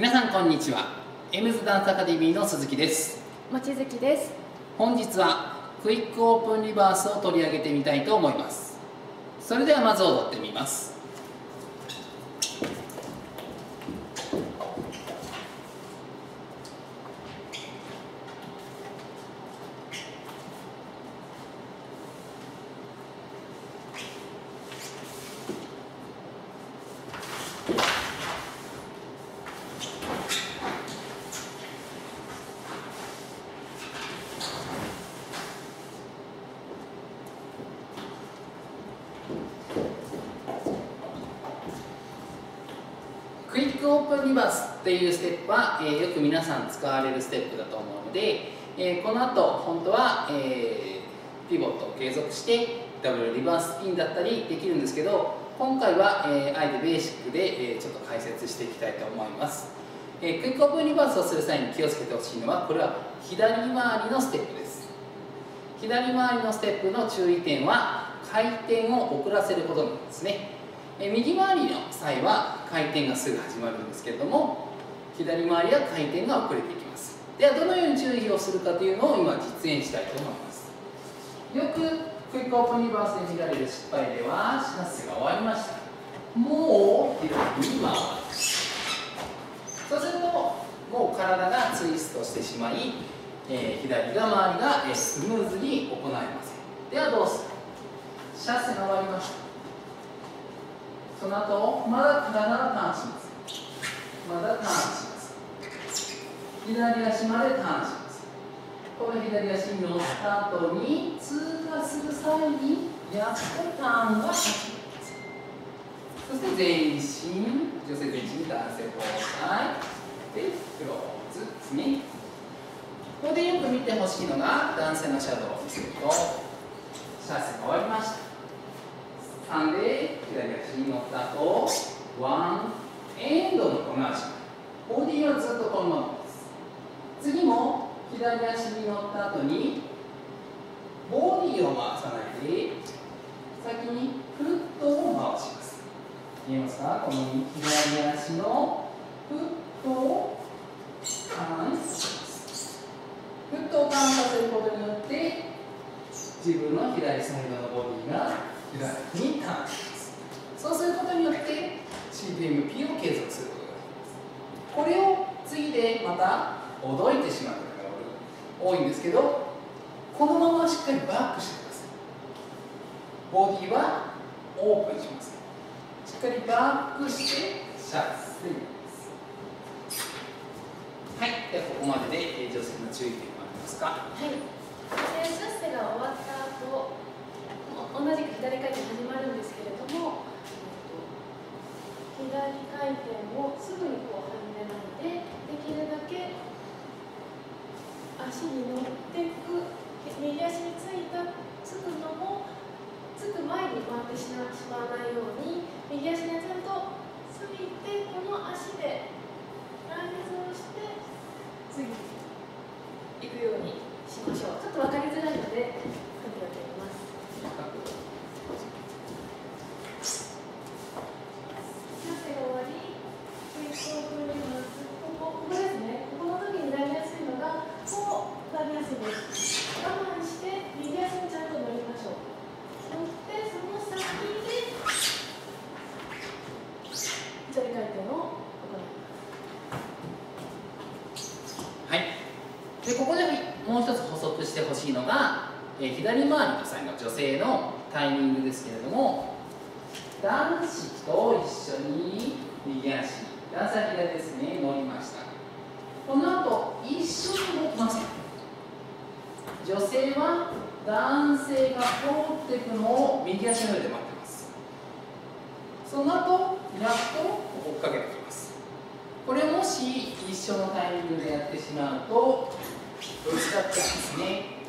皆さんこんにちは。エムズダンスアカデミーの鈴木です。望月です。本日はクイックオープンリバースを取り上げてみたいと思います。それではまず踊ってみますクイックオープンリバースっていうステップは、えーよく皆さん使われるステップだと思うので、えーこの後本当は、えーピボットを継続してダブルリバーススピンだったりできるんですけど今回は、えーあえてベーシックで、えーちょっと解説していきたいと思います、えークイックオープンリバースをする際に気をつけてほしいのはこれは左回りのステップです。左回りのステップの注意点は回転を遅らせることなんですね。えー右回りの際は回転がすぐ始まるんですけれども左回りは回転が遅れていきます。ではどのように注意をするかというのを今実演したいと思います。よくクイックオープンリバースで見られる失敗ではシャッセが終わりました。もう左に回る。そうするともう体がツイストしてしまい、えー左側回りが、えースムーズに行えません。ではどうする？シャッセが終わりましたその後まだ体がターンしますまだターンします。左足までターンします。この左足に乗った後に通過する際にやっとターンが始まりますそして全身女性全身男性交代でクローズですねここでよく見てほしいのが男性のシャドウを見せるとシャーセが終わりました。3で左足に乗った後ワンエンドのこの足ボディはずっとこのままです。次も左足に乗った後にボディを回さないで先にフットを回します。見えますか？この左足のフットをターンします。フットをターンさせることによって自分の左サイドのボディがにターンします。そうすることによって CDMP を継続することができます。これを次でまた驚いてしまう方が多いんですけどこのまましっかりバックしてください。ボディはオープンします。しっかりバックしてシャツでいきます。はい。ではここまでで女性の注意点はありますか？はい。でシャッセが終わった後同じく左回転始まるんですけれども左回転をすぐにこう始めないでできるだけ足に乗っていく右足についたつくのもつく前に回ってしまわないように右足にちゃんとついてこの足でライズをして次行くようにしましょう。ちょっと分かりづらいので書いてやってみますシャッセが終わりクイックオープンリバースここここですねここの時になりやすいのがこうなりやすいです我慢して右足にちゃんと乗りましょう乗ってその先で左回転を行いますはい、でここでもう一つ補足してほしいのが、えー左回りの際の女性のタイミングですけれども男子と一緒に右足男性左ですね。乗りました。この後一緒に動きません女性は男性が通っていくのを右足の上で待ってます。その後やっと追っかけてきます。これもし一緒のタイミングでやってしまうとぶつかっちゃうんですね。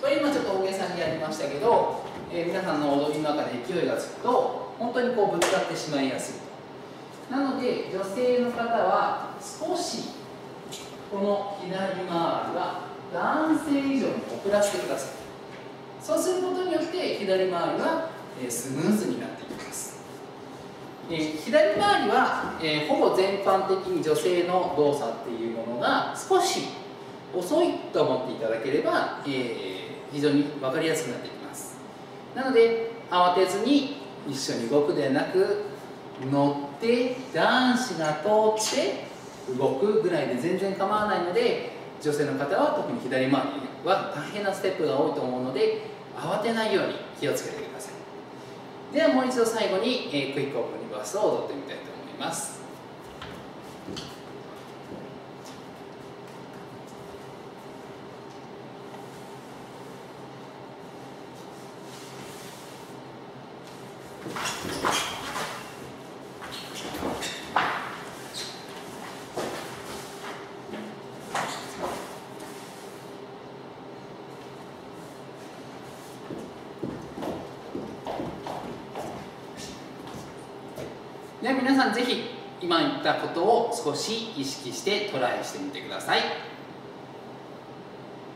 これ今ちょっと大げさにやりましたけど、えー皆さんの踊りの中で勢いがつくと本当にこうぶつかってしまいやすいなので女性の方は少しこの左回りは男性以上に遅らせてください。そうすることによって左回りはスムーズになっていきます。え、左回りは、えー、ほぼ全般的に女性の動作っていうものが少し遅いと思っていただければ、えー、非常に分かりやすくなってきます。なので慌てずに一緒に動くではなく乗って男子が通って動くぐらいで全然構わないので女性の方は特に左回りは大変なステップが多いと思うので慌てないように気をつけてください。ではもう一度最後に、えー、クイックオープンリバースを踊ってみたいと思います。では皆さんぜひ今言ったことを少し意識してトライしてみてください。